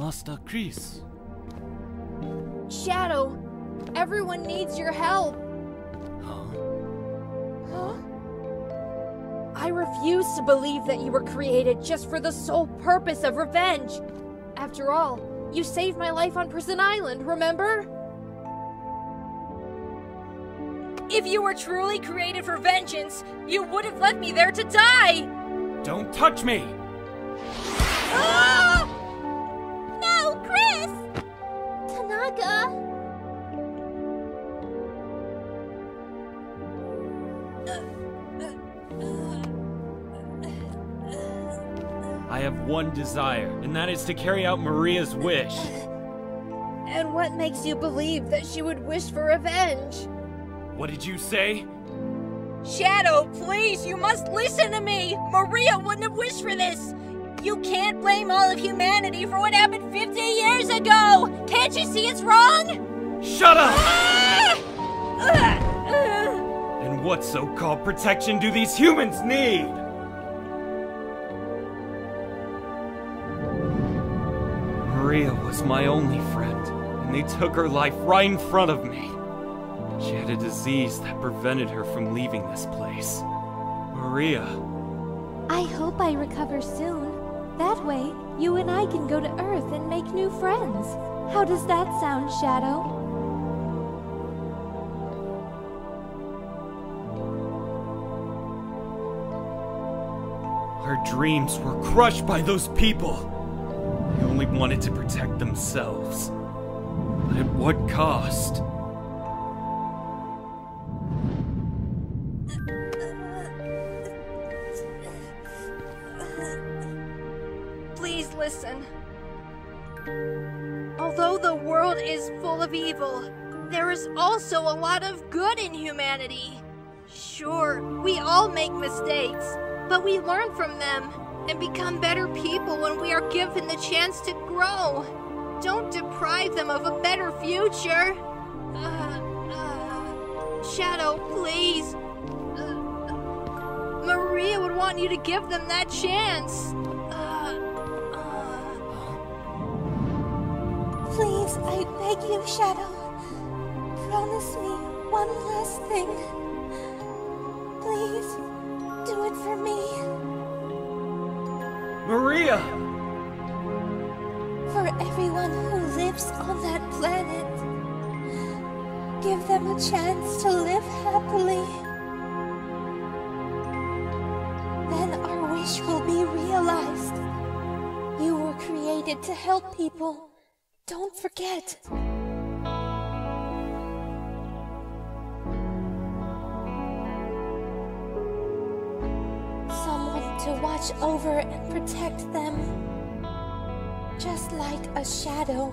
Master Chris. Shadow, everyone needs your help. Huh? Huh? I refuse to believe that you were created just for the sole purpose of revenge. After all, you saved my life on Prison Island, remember? If you were truly created for vengeance, you would have left me there to die! Don't touch me! Ah! I have one desire, and that is to carry out Maria's wish. And what makes you believe that she would wish for revenge? What did you say? Shadow, please, you must listen to me! Maria wouldn't have wished for this! You can't blame all of humanity for what happened 50 years ago! Can't you see it's wrong? Shut up! Ah! And what so-called protection do these humans need? Maria was my only friend, and they took her life right in front of me. She had a disease that prevented her from leaving this place. Maria, I hope I recover soon. That way, you and I can go to Earth and make new friends. How does that sound, Shadow? Our dreams were crushed by those people. They only wanted to protect themselves. But at what cost? Listen. Although the world is full of evil, there is also a lot of good in humanity. Sure, we all make mistakes, but we learn from them and become better people when we are given the chance to grow. Don't deprive them of a better future. Uh, uh, Shadow, please. Uh, Maria would want you to give them that chance. Please, I beg you, Shadow. Promise me one last thing. Please, do it for me. Maria! For everyone who lives on that planet. Give them a chance to live happily. Then our wish will be realized. You were created to help people. Don't forget. Someone to watch over and protect them. Just like a shadow.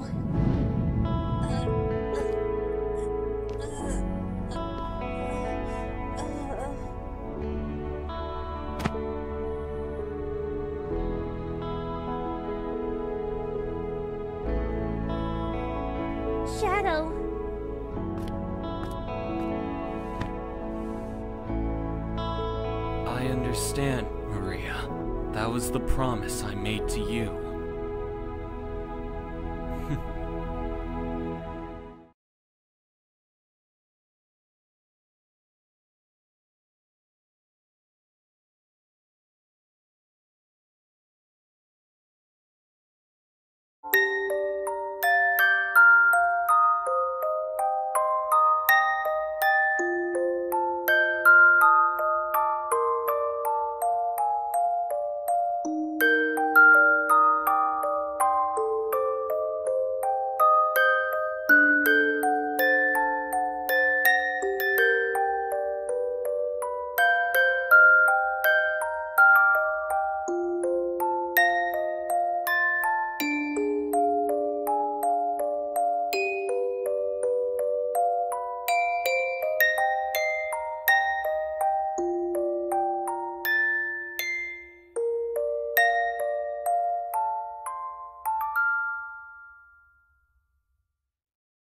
I understand, Maria. That was the promise I made to you.